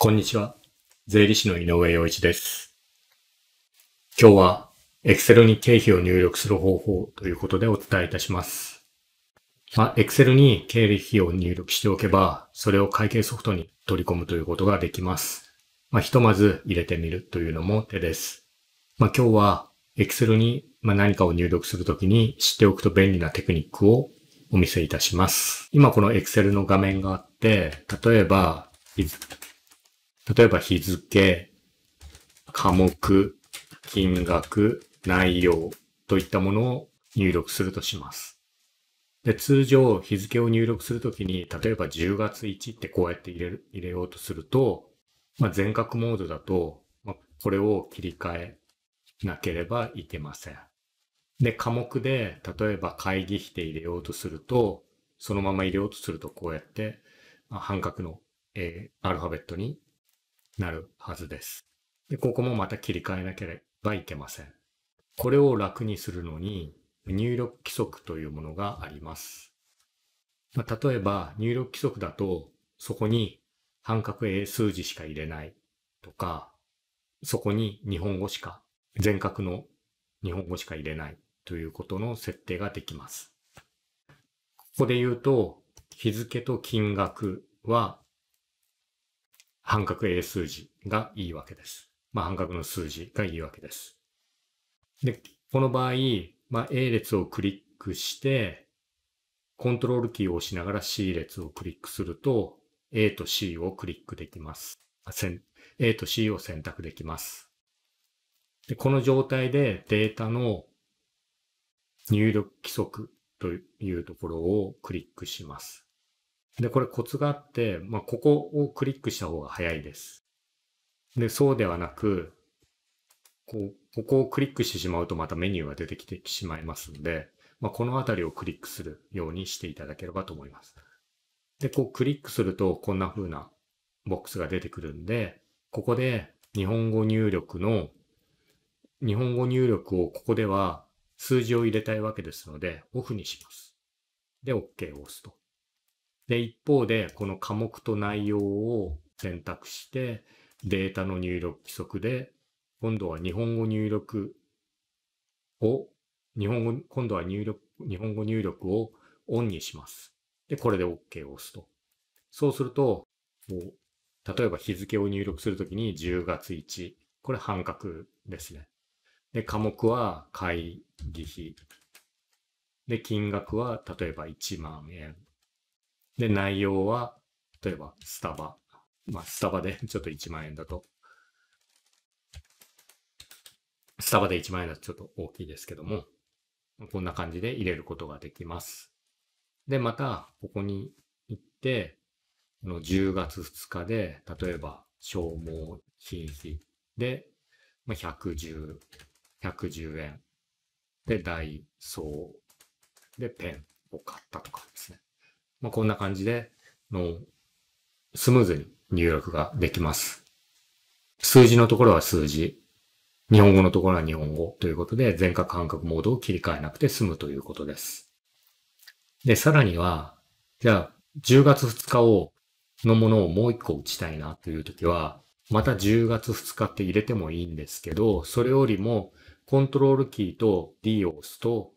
こんにちは。税理士の井上洋一です。今日は Excel に経費を入力する方法ということでお伝えいたします。まあ、Excel に経理費を入力しておけば、それを会計ソフトに取り込むということができます。まあ、ひとまず入れてみるというのも手です。まあ、今日は Excel に何かを入力するときに知っておくと便利なテクニックをお見せいたします。今この Excel の画面があって、例えば、例えば日付、科目、金額、内容といったものを入力するとします。で、通常日付を入力するときに、例えば10月1ってこうやって入れる、入れようとすると、まあ、全角モードだと、まあ、これを切り替えなければいけません。で、科目で、例えば会議費で入れようとすると、そのまま入れようとするとこうやって、半角の、えーアルファベットになるはずです。で、ここもまた切り替えなければいけません。これを楽にするのに、入力規則というものがあります。まあ、例えば、入力規則だと、そこに半角英数字しか入れないとか、そこに日本語しか、全角の日本語しか入れないということの設定ができます。ここで言うと、日付と金額は半角英数字がいいわけです。まあ、半角の数字がいいわけです。で、この場合、まあ、A 列をクリックして、コントロールキーを押しながら C 列をクリックすると、A と C をクリックできます。A と C を選択できます。で、この状態でデータの入力規則というところをクリックします。で、これコツがあって、まあ、ここをクリックした方が早いです。で、そうではなく、こう、ここをクリックしてしまうとまたメニューが出てきてしまいますので、まあ、このあたりをクリックするようにしていただければと思います。で、こうクリックするとこんな風なボックスが出てくるんで、ここで日本語入力の、日本語入力をここでは数字を入れたいわけですので、オフにします。で、OK を押すと。で、一方で、この科目と内容を選択して、データの入力規則で、今度は日本語入力を、日本語、今度は入力、日本語入力をオンにします。で、これで OK を押すと。そうすると、例えば日付を入力するときに10月1。これ半角ですね。で、科目は会議費。で、金額は例えば1万円。で、内容は、例えばスタバ。まあ、スタバで ちょっと1万円だと。スタバで1万円だとちょっと大きいですけども、こんな感じで入れることができます。で、また、ここに行って、この10月2日で、例えば、消耗品費で、まあ、110、110円。で、ダイソーでペンを買ったとかですね。まあ、こんな感じで、の、スムーズに入力ができます。数字のところは数字、日本語のところは日本語ということで、全角半角モードを切り替えなくて済むということです。で、さらには、じゃあ、10月2日を、のものをもう一個打ちたいなというときは、また10月2日って入れてもいいんですけど、それよりも、コントロールキーと D を押すと、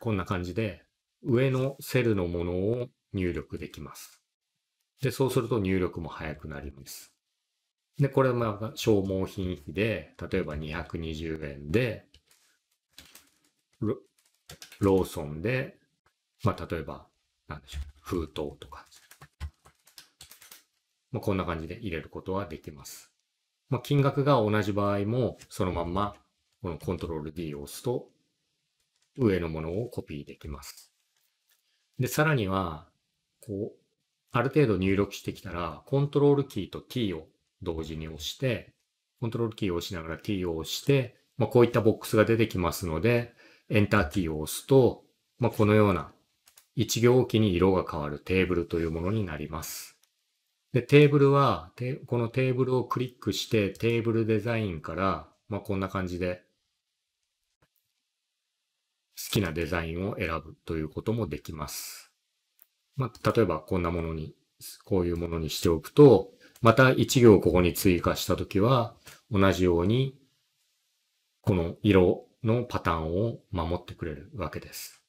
こんな感じで、上のセルのものを入力できます。で、そうすると入力も早くなります。で、これは消耗品費で、例えば220円で、ロローソンで、まあ、例えば、なんでしょう、封筒とか。まあ、こんな感じで入れることはできます。まあ、金額が同じ場合も、そのまんま、このコントロール D を押すと、上のものをコピーできます。で、さらには、こう、ある程度入力してきたら、コントロールキーと T を同時に押して、コントロールキーを押しながら T を押して、まあ、こういったボックスが出てきますので、エンターキーを押すと、まあ、このような一行おきに色が変わるテーブルというものになります。で、テーブルは、このテーブルをクリックして、テーブルデザインから、まあ、こんな感じで、好きなデザインを選ぶということもできます。まあ、例えばこんなものに、こういうものにしておくと、また1行ここに追加したときは、同じように、この色のパターンを守ってくれるわけです。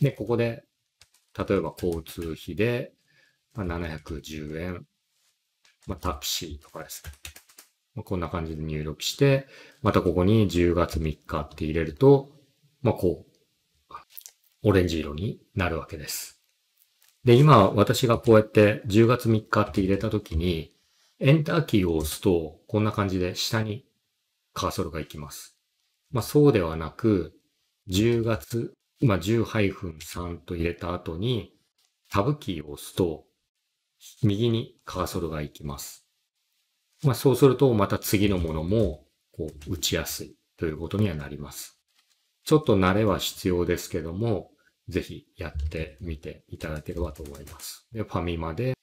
で、ここで、例えば交通費で、まあ、710円、まあ、タクシーとかですね。まあ、こんな感じで入力して、またここに10月3日って入れると、まあ、こう、オレンジ色になるわけです。で、今私がこうやって10月3日って入れたときに、エンターキーを押すと、こんな感じで下にカーソルが行きます。まあそうではなく、10月、今10-3と入れた後に、タブキーを押すと、右にカーソルが行きます。まあそうすると、また次のものも、こう、打ちやすいということにはなります。ちょっと慣れは必要ですけども、ぜひやってみていただければと思います。で、ファミマで、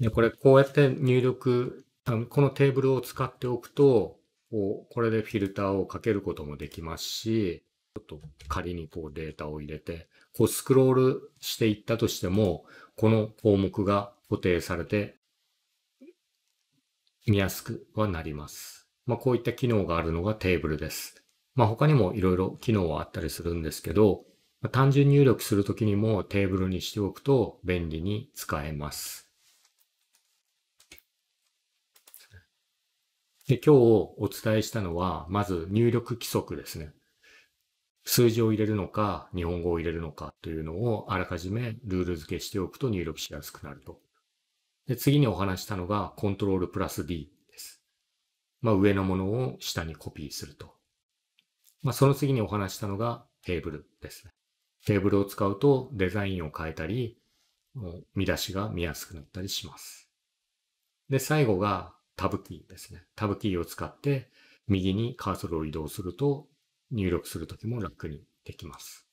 で、これこうやって入力、このテーブルを使っておくと、ここれでフィルターをかけることもできますし、ちょっと仮にこうデータを入れて、こうスクロールしていったとしても、この項目が固定されて見やすくはなります。まあこういった機能があるのがテーブルです。まあ他にもいろいろ機能はあったりするんですけど、単純入力するときにもテーブルにしておくと便利に使えます。で今日お伝えしたのは、まず入力規則ですね。数字を入れるのか、日本語を入れるのかというのをあらかじめルール付けしておくと入力しやすくなると。で次にお話したのが、コントロールプラス D です。まあ、上のものを下にコピーすると。まあ、その次にお話したのがテーブルですね。テーブルを使うとデザインを変えたり、見出しが見やすくなったりします。で、最後がタブキーですね。タブキーを使って右にカーソルを移動すると入力するときも楽にできます。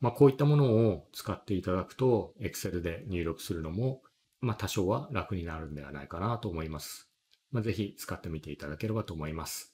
まあ、こういったものを使っていただくと Excel で入力するのも、まあ、多少は楽になるんではないかなと思います。まあ、ぜひ使ってみていただければと思います。